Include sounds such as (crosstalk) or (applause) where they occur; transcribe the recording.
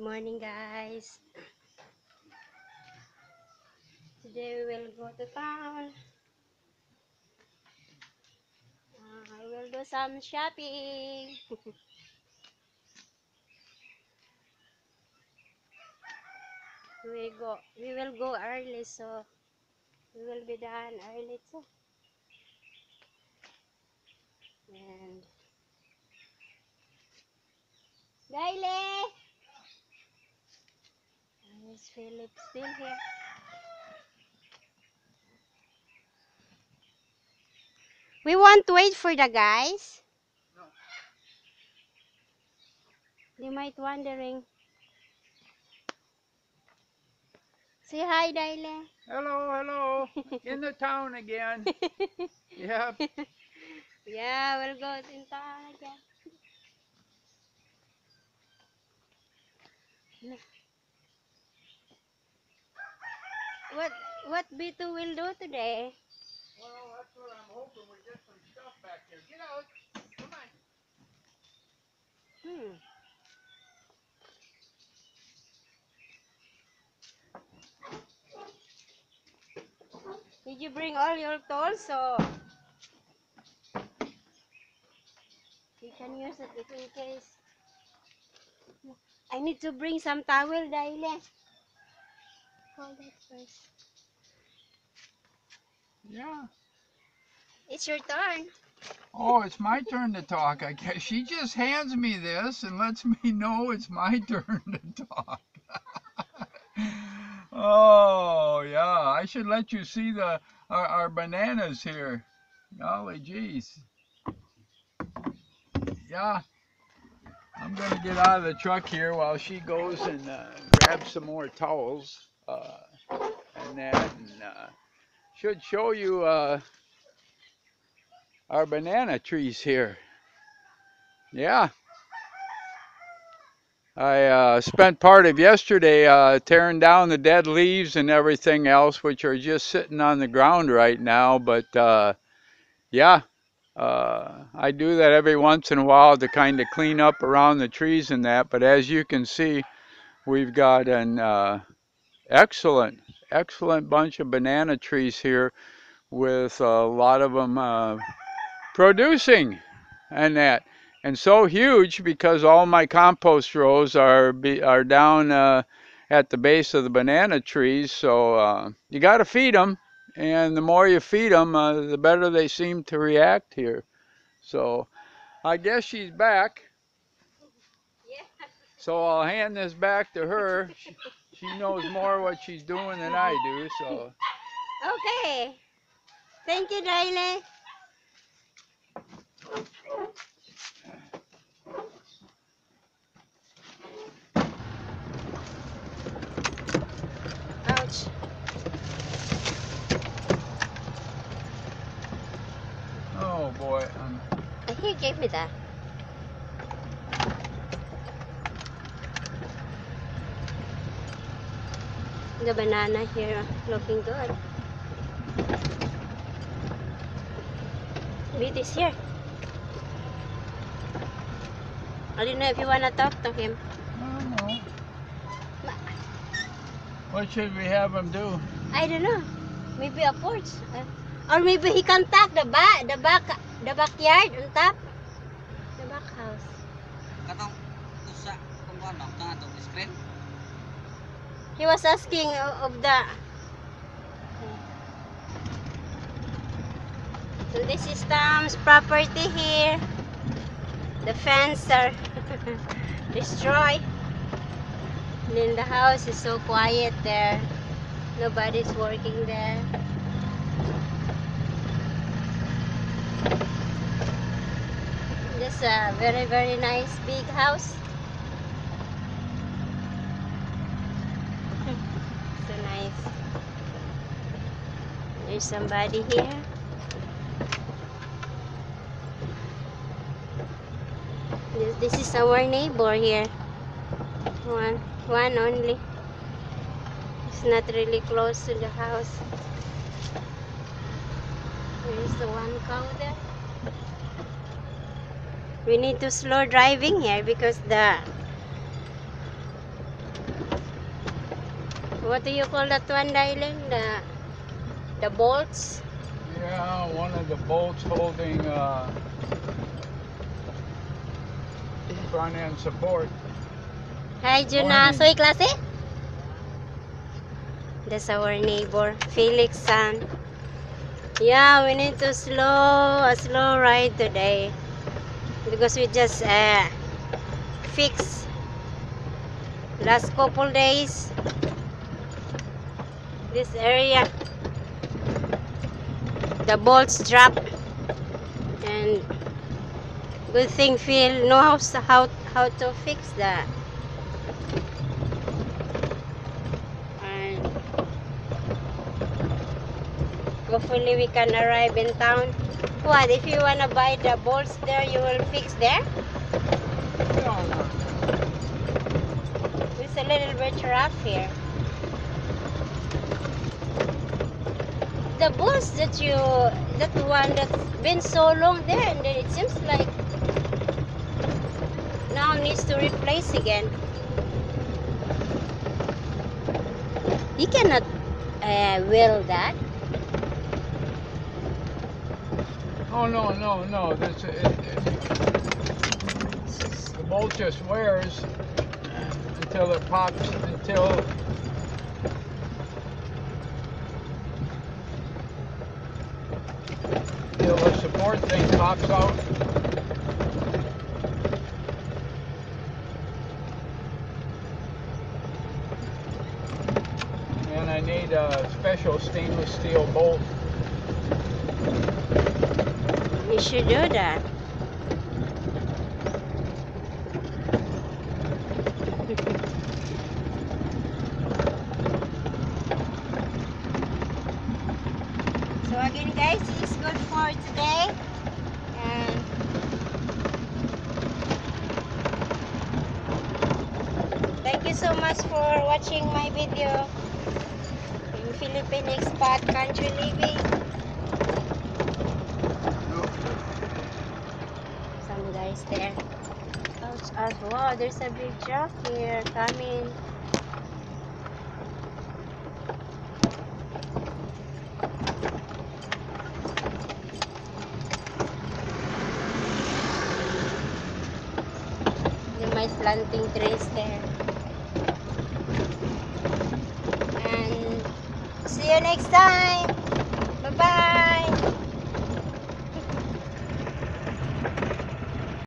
morning, guys. Today we will go to town. Uh, I will do some shopping. (laughs) we go. We will go early, so we will be done early too. And Daily. Is Philip still here? We won't wait for the guys. No. They might wondering. Say hi, Daile. Hello, hello. (laughs) In the town again. Yep. (laughs) yeah, we'll go in town again. What what B2 will do today? Well, that's what I'm hoping we get some stuff back here. Get out. Come on. Hmm. Did you bring all your tools so you can use it in case? I need to bring some towel, Daile. That first. Yeah. It's your turn. Oh, it's my turn to talk. I guess she just hands me this and lets me (laughs) know it's my (laughs) turn to talk. (laughs) oh, yeah. I should let you see the our, our bananas here. Golly jeez. Yeah. I'm going to get out of the truck here while she goes and uh, grabs some more towels and that. And uh, should show you uh, our banana trees here. Yeah. I uh, spent part of yesterday uh, tearing down the dead leaves and everything else, which are just sitting on the ground right now. But uh, yeah, uh, I do that every once in a while to kind of clean up around the trees and that. But as you can see, we've got an uh, excellent, excellent bunch of banana trees here with a lot of them uh, producing and that. And so huge because all my compost rows are be, are down uh, at the base of the banana trees. So uh, you got to feed them and the more you feed them, uh, the better they seem to react here. So I guess she's back. (laughs) So I'll hand this back to her. (laughs) She, knows more what she's doing than I do. So Okay. Thank you, Daile. Ouch. oh boy, um, He gave me that. The banana here looking good. Meat is here. I don't know if you wanna talk to him. Don't know. What should we have him do? I don't know. Maybe a porch. Uh, or maybe he can talk the back, the back, the backyard on top. The back house. katong usa kung ano to screen He was asking of the. So this is Tom's property here. The fence are (laughs) destroyed. And then the house is so quiet there. Nobody's working there. This is a very very nice big house. Nice. There's somebody here. This, this is our neighbor here. One, one only. It's not really close to the house. There's the one cow there. We need to slow driving here because the What do you call that one, darling? The the bolts. Yeah, one of the bolts holding uh, front end support. Hi, Juna. Morning. Soy klase? That's our neighbor, Felix son. Yeah, we need to slow a slow ride today because we just uh, fix last couple days this area. The bolts drop and good thing Phil know how how how to fix that. And hopefully we can arrive in town. What if you wanna buy the bolts there you will fix there? It's a little bit rough here. The bolts that you that one that's been so long there and then it seems like now needs to replace again. You cannot uh, weld that. Oh no, no, no. This it, it, the bolt just wears until it pops until support thing pops out. And I need a special stainless steel bolt. You should do that. You so much for watching my video in Philippine Expat Country Living. Some guys there. Ouch, ouch. Wow, there's a big truck here coming. Planting trees there. You next time.